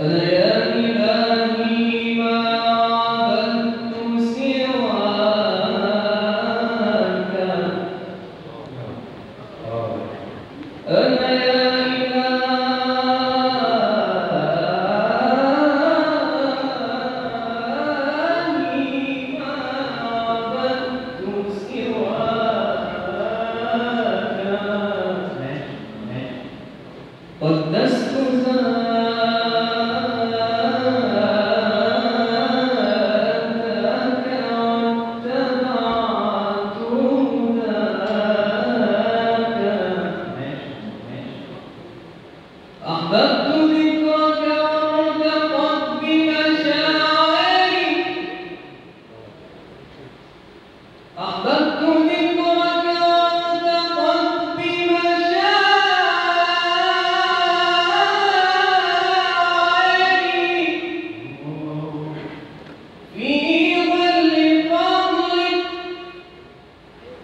أنا يا